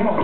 ¿Cómo?